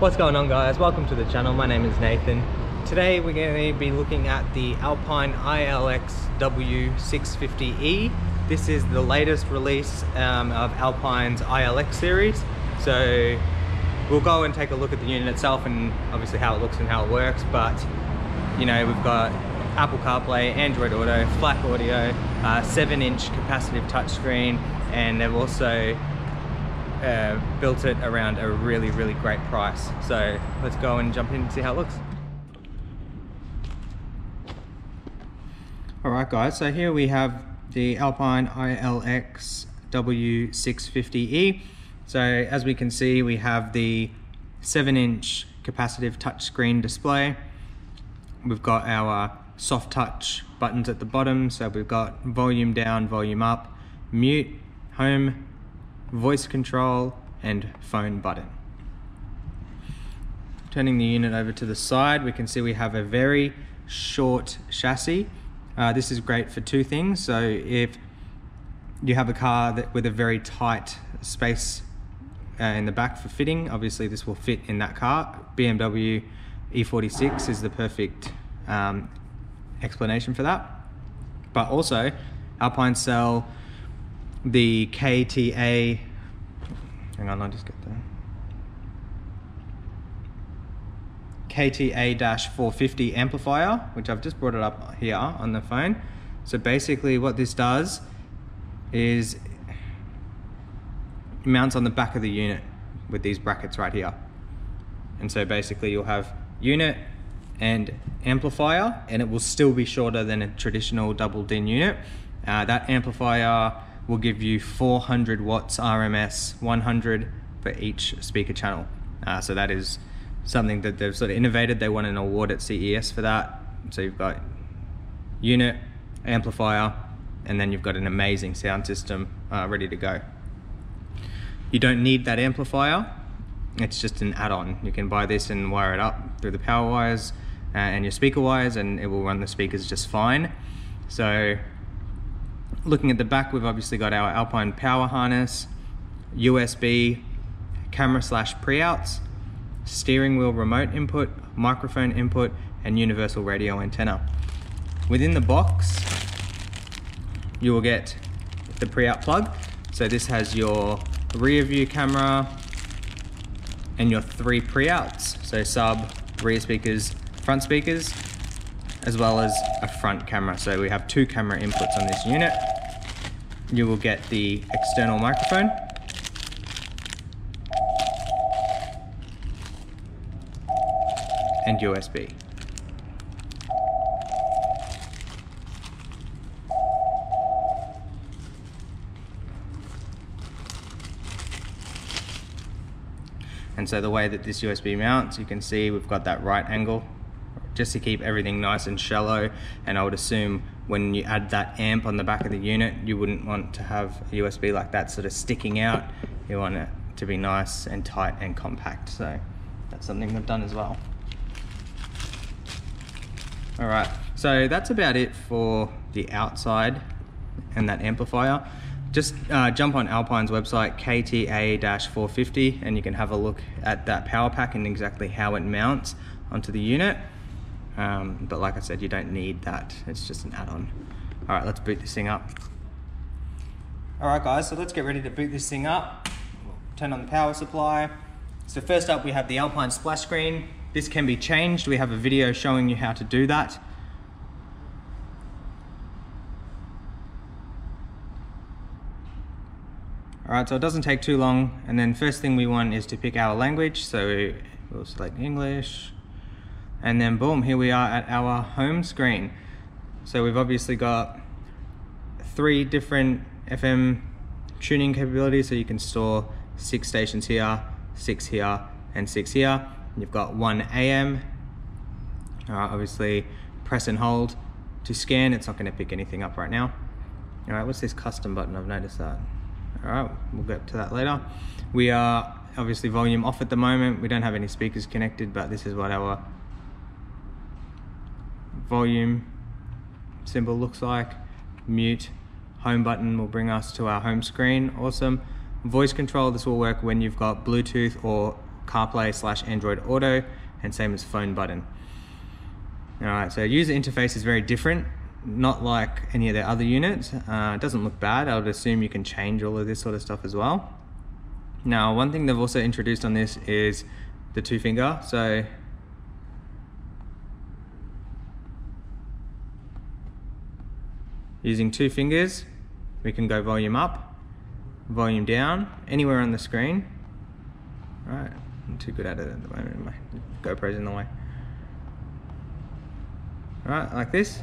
What's going on guys? Welcome to the channel. My name is Nathan. Today we're going to be looking at the Alpine ILX W650E. This is the latest release um, of Alpine's ILX series. So we'll go and take a look at the unit itself and obviously how it looks and how it works. But you know, we've got Apple CarPlay, Android Auto, FLAC audio, uh, 7 inch capacitive touchscreen, and they've also uh, built it around a really, really great price. So let's go and jump in and see how it looks. All right guys, so here we have the Alpine ILX W650E. So as we can see, we have the 7 inch capacitive touchscreen display. We've got our soft touch buttons at the bottom. So we've got volume down, volume up, mute, home, voice control, and phone button. Turning the unit over to the side, we can see we have a very short chassis. Uh, this is great for two things. So if you have a car that with a very tight space uh, in the back for fitting, obviously this will fit in that car. BMW E46 is the perfect um, explanation for that. But also, Alpine sell the KTA, hang on, I'll just get there. KTA-450 amplifier, which I've just brought it up here on the phone. So basically what this does is mounts on the back of the unit with these brackets right here. And so basically you'll have unit and amplifier and it will still be shorter than a traditional double DIN unit. Uh, that amplifier will give you 400 watts RMS, 100 for each speaker channel. Uh, so that is something that they've sort of innovated. They won an award at CES for that. So you've got unit, amplifier, and then you've got an amazing sound system uh, ready to go. You don't need that amplifier. It's just an add-on. You can buy this and wire it up through the power wires uh, and your speaker wires and it will run the speakers just fine. So looking at the back, we've obviously got our Alpine power harness, USB, camera slash pre-outs, steering wheel remote input, microphone input, and universal radio antenna. Within the box, you will get the pre-out plug. So this has your rear view camera and your three pre-outs. So sub, rear speakers, front speakers, as well as a front camera. So we have two camera inputs on this unit. You will get the external microphone. And USB. And so the way that this USB mounts, you can see we've got that right angle just to keep everything nice and shallow. And I would assume when you add that amp on the back of the unit, you wouldn't want to have a USB like that sort of sticking out. You want it to be nice and tight and compact. So that's something they've done as well. All right, so that's about it for the outside and that amplifier. Just uh, jump on Alpine's website, KTA-450, and you can have a look at that power pack and exactly how it mounts onto the unit. Um, but like I said, you don't need that. It's just an add-on. All right, let's boot this thing up. All right, guys, so let's get ready to boot this thing up. We'll turn on the power supply. So first up, we have the Alpine splash screen. This can be changed. We have a video showing you how to do that. All right, so it doesn't take too long. And then first thing we want is to pick our language. So we'll select English, and then boom, here we are at our home screen. So we've obviously got three different FM tuning capabilities. So you can store six stations here, six here, and six here. You've got one AM. All right, obviously press and hold to scan. It's not gonna pick anything up right now. All right, what's this custom button? I've noticed that. All right, we'll get to that later. We are obviously volume off at the moment. We don't have any speakers connected, but this is what our volume symbol looks like. Mute, home button will bring us to our home screen. Awesome. Voice control, this will work when you've got Bluetooth or CarPlay slash Android Auto, and same as phone button. All right, so user interface is very different, not like any of the other units. Uh, it doesn't look bad. I would assume you can change all of this sort of stuff as well. Now, one thing they've also introduced on this is the two finger. So using two fingers, we can go volume up, volume down, anywhere on the screen. All right, I'm too good at it at the moment. My GoPro's in the way. All right, like this.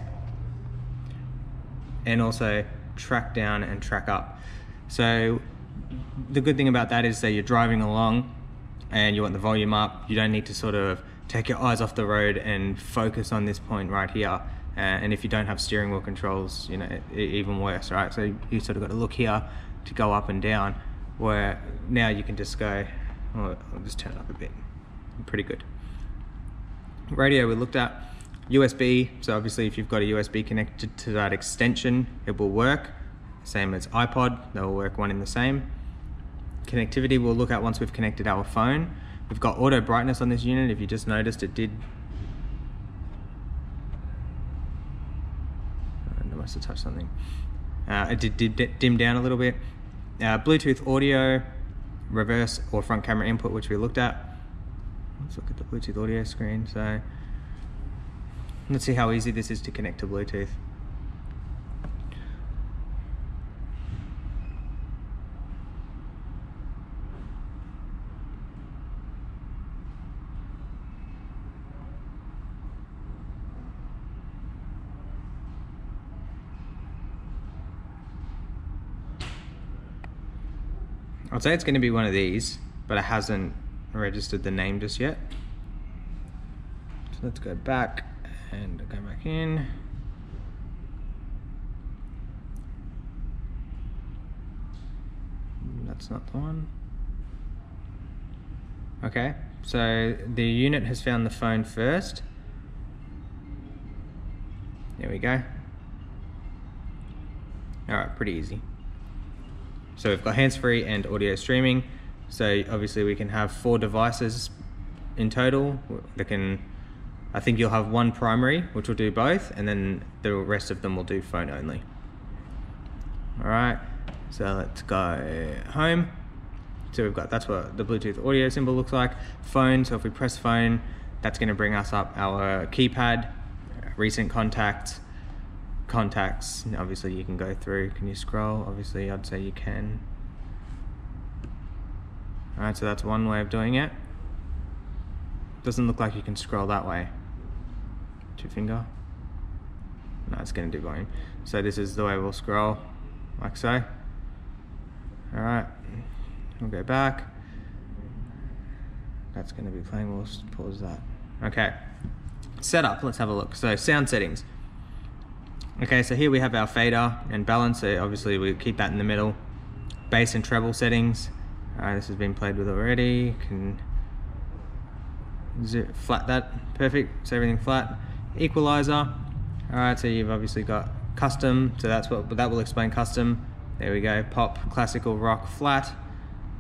And also track down and track up. So the good thing about that is that you're driving along and you want the volume up, you don't need to sort of take your eyes off the road and focus on this point right here. Uh, and if you don't have steering wheel controls, you know, it, even worse, right? So you sort of got to look here to go up and down, where now you can just go, oh, I'll just turn it up a bit. Pretty good. Radio we looked at, USB, so obviously if you've got a USB connected to that extension, it will work. Same as iPod, they'll work one in the same. Connectivity we'll look at once we've connected our phone. We've got auto brightness on this unit, if you just noticed it did I must have touched something. Uh, it did, did, dim down a little bit. Uh, Bluetooth audio, reverse or front camera input, which we looked at. Let's look at the Bluetooth audio screen. So Let's see how easy this is to connect to Bluetooth. I'd say it's going to be one of these, but it hasn't registered the name just yet. So let's go back and go back in. That's not the one. Okay, so the unit has found the phone first. There we go. All right, pretty easy. So we've got hands-free and audio streaming. So obviously we can have four devices in total that can I think you'll have one primary, which will do both, and then the rest of them will do phone only. All right, so let's go home. So we've got, that's what the Bluetooth audio symbol looks like. Phone, so if we press phone, that's gonna bring us up our keypad, recent contacts, contacts. Obviously you can go through, can you scroll? Obviously I'd say you can. All right, so that's one way of doing it. Doesn't look like you can scroll that way two finger. No, it's going to do volume. So this is the way we'll scroll, like so. All right, we'll go back. That's going to be playing, we'll pause that. Okay, setup, let's have a look. So sound settings. Okay, so here we have our fader and balance. So obviously we keep that in the middle. Bass and treble settings. Right, this has been played with already. Can flat that, perfect, so everything flat equalizer. All right, so you've obviously got custom, so that's what that will explain custom. There we go, pop, classical, rock, flat.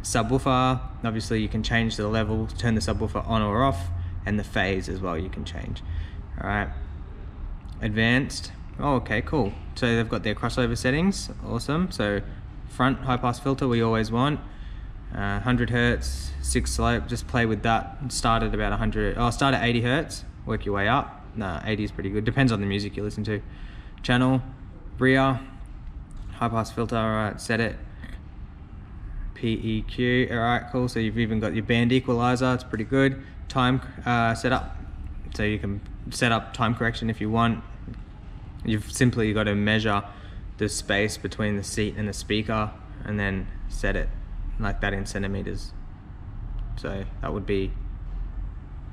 Subwoofer, obviously you can change the level, turn the subwoofer on or off, and the phase as well you can change. All right, advanced. Oh, okay, cool. So they've got their crossover settings, awesome. So front high pass filter we always want. Uh, 100 hertz, six slope, just play with that. Start at about 100, oh, start at 80 hertz, work your way up nah, 80 is pretty good. Depends on the music you listen to. Channel, rear, high pass filter, alright, set it. PEQ, alright, cool. So you've even got your band equalizer, it's pretty good. Time uh, setup, so you can set up time correction if you want. You've simply got to measure the space between the seat and the speaker and then set it like that in centimeters. So that would be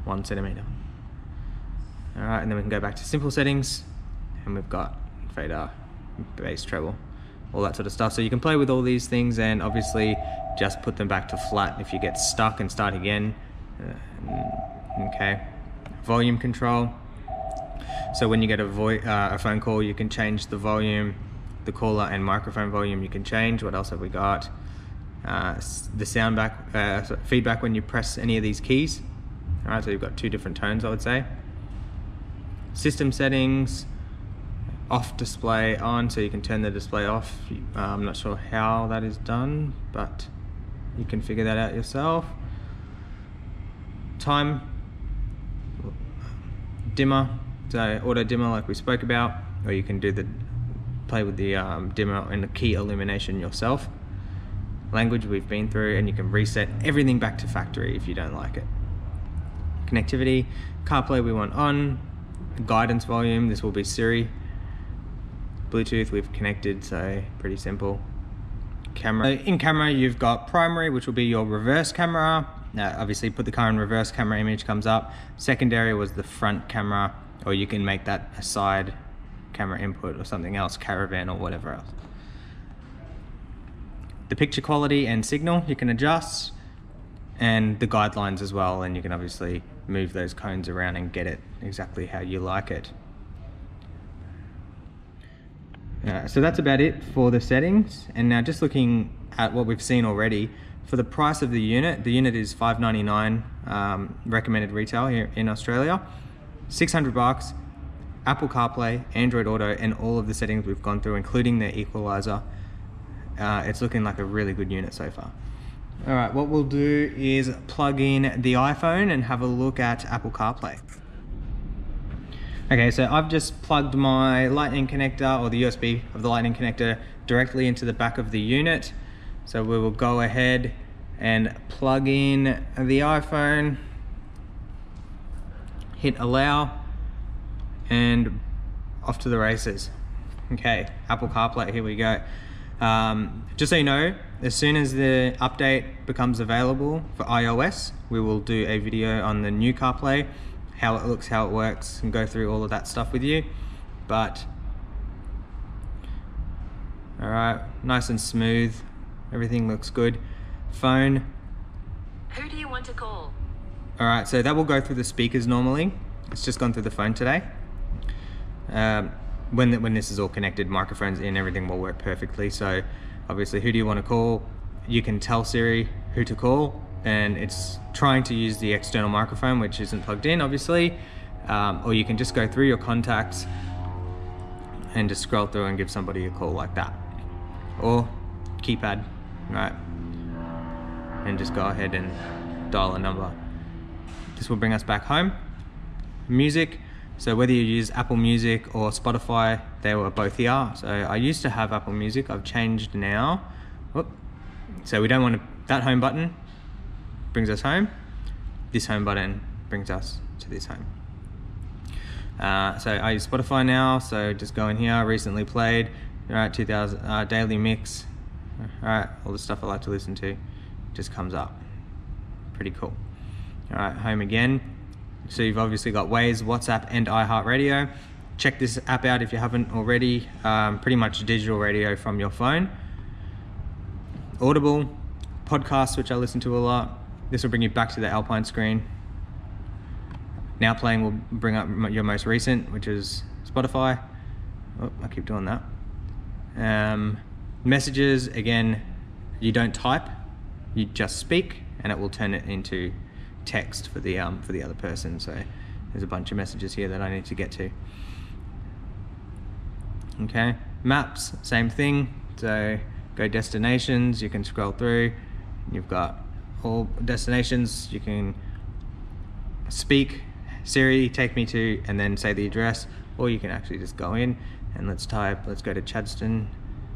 one centimeter. All right, and then we can go back to simple settings and we've got fader, bass, treble, all that sort of stuff. So you can play with all these things and obviously just put them back to flat if you get stuck and start again. Uh, okay, volume control. So when you get a, uh, a phone call, you can change the volume, the caller and microphone volume you can change. What else have we got? uh, the sound back, uh, feedback when you press any of these keys. All right, so you've got two different tones, I would say. System settings, off display on, so you can turn the display off. Uh, I'm not sure how that is done, but you can figure that out yourself. Time, dimmer, so auto dimmer like we spoke about, or you can do the play with the um, dimmer and the key illumination yourself. Language we've been through, and you can reset everything back to factory if you don't like it. Connectivity, CarPlay we want on, guidance volume, this will be Siri. Bluetooth we've connected, so pretty simple. Camera, in camera you've got primary, which will be your reverse camera. Now obviously put the car in reverse camera image comes up. Secondary was the front camera, or you can make that a side camera input or something else, caravan or whatever else. The picture quality and signal you can adjust and the guidelines as well and you can obviously move those cones around and get it exactly how you like it. Uh, so that's about it for the settings and now just looking at what we've seen already for the price of the unit the unit is 599 um, recommended retail here in Australia 600 bucks Apple CarPlay, Android Auto, and all of the settings we've gone through, including the equalizer. Uh, it's looking like a really good unit so far. All right, what we'll do is plug in the iPhone and have a look at Apple CarPlay. Okay, so I've just plugged my lightning connector or the USB of the lightning connector directly into the back of the unit. So we will go ahead and plug in the iPhone, hit allow, and off to the races. Okay, Apple CarPlay, here we go. Um, just so you know, as soon as the update becomes available for iOS, we will do a video on the new CarPlay, how it looks, how it works, and go through all of that stuff with you. But, all right, nice and smooth. Everything looks good. Phone. Who do you want to call? All right, so that will go through the speakers normally. It's just gone through the phone today. Um, when, when this is all connected, microphones in, everything will work perfectly. So obviously, who do you want to call? You can tell Siri who to call, and it's trying to use the external microphone, which isn't plugged in, obviously. Um, or you can just go through your contacts and just scroll through and give somebody a call like that. Or keypad, right? And just go ahead and dial a number. This will bring us back home. Music, so whether you use Apple Music or Spotify, they were both here. So I used to have Apple Music, I've changed now. Whoop. So we don't want to, that home button brings us home. This home button brings us to this home. Uh, so I use Spotify now, so just go in here, recently played, all right, 2000, uh, daily mix, all right, all the stuff I like to listen to just comes up. Pretty cool. All right, home again. So you've obviously got Waze, WhatsApp, and iHeartRadio. Check this app out if you haven't already. Um, pretty much digital radio from your phone. Audible, podcasts, which I listen to a lot. This will bring you back to the Alpine screen. Now playing will bring up your most recent, which is Spotify. Oh, I keep doing that. Um, messages, again, you don't type, you just speak, and it will turn it into text for the um, for the other person. So there's a bunch of messages here that I need to get to. Okay, maps, same thing. So go destinations, you can scroll through. You've got all destinations. You can speak Siri, take me to, and then say the address, or you can actually just go in and let's type. Let's go to Chadstone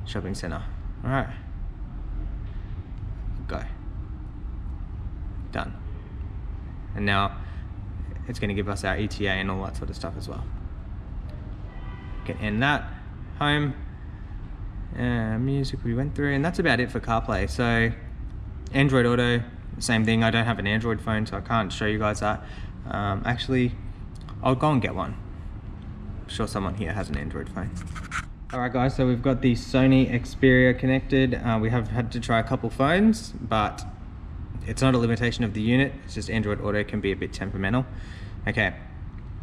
Shopping Centre. All right, go. Done and now it's going to give us our ETA and all that sort of stuff as well. Can end that home uh, music we went through and that's about it for CarPlay. So Android Auto same thing. I don't have an Android phone so I can't show you guys that. Um, actually I'll go and get one. I'm sure someone here has an Android phone. Alright guys, so we've got the Sony Xperia connected. Uh, we have had to try a couple phones, but it's not a limitation of the unit, it's just Android Auto can be a bit temperamental. Okay,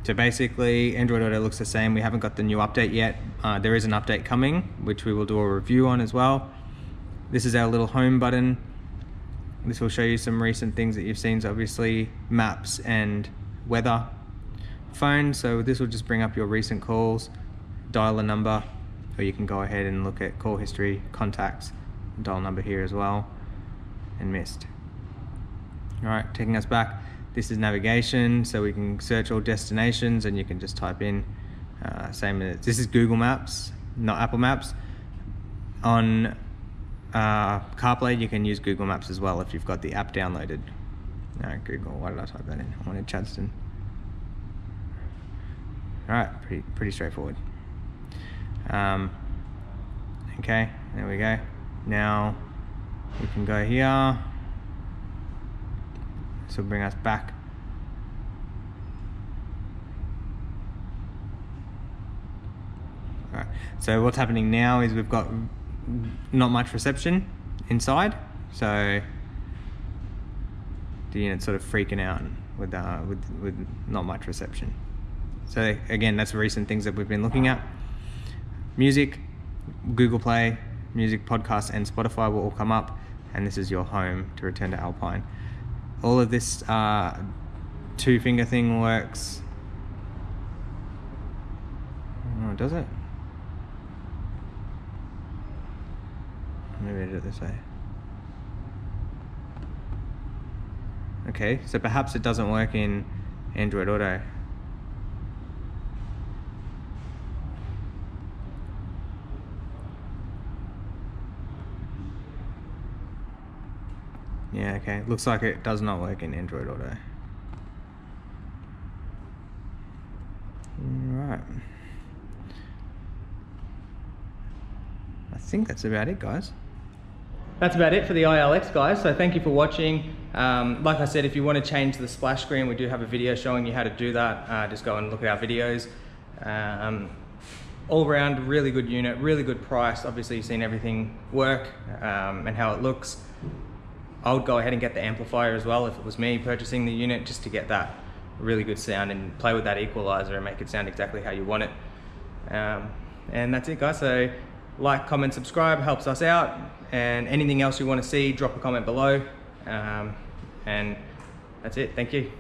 so basically Android Auto looks the same. We haven't got the new update yet. Uh, there is an update coming, which we will do a review on as well. This is our little home button. this will show you some recent things that you've seen. So obviously maps and weather. Phone, so this will just bring up your recent calls, dial a number, or you can go ahead and look at call history, contacts, dial number here as well, and missed. All right, taking us back. This is navigation, so we can search all destinations and you can just type in, uh, same as, this is Google Maps, not Apple Maps. On uh, CarPlay, you can use Google Maps as well if you've got the app downloaded. No, Google, why did I type that in? I wanted Chadstone. All right, pretty, pretty straightforward. Um, okay, there we go. Now we can go here. Will bring us back. Alright, so what's happening now is we've got not much reception inside, so the unit's sort of freaking out with, uh, with, with not much reception. So again, that's recent things that we've been looking at. Music, Google Play, music, podcast, and Spotify will all come up, and this is your home to return to Alpine all of this uh, two finger thing works. Oh, does it? Maybe I did it this way. Okay, so perhaps it doesn't work in Android Auto. Yeah, okay. Looks like it does not work in Android Auto. Right. I think that's about it, guys. That's about it for the ILX, guys. So thank you for watching. Um, like I said, if you want to change the splash screen, we do have a video showing you how to do that. Uh, just go and look at our videos. Um, all around, really good unit, really good price. Obviously, you've seen everything work um, and how it looks. I would go ahead and get the amplifier as well if it was me purchasing the unit just to get that really good sound and play with that equalizer and make it sound exactly how you want it. Um, and that's it guys, so like, comment, subscribe, helps us out. And anything else you want to see, drop a comment below. Um, and that's it, thank you.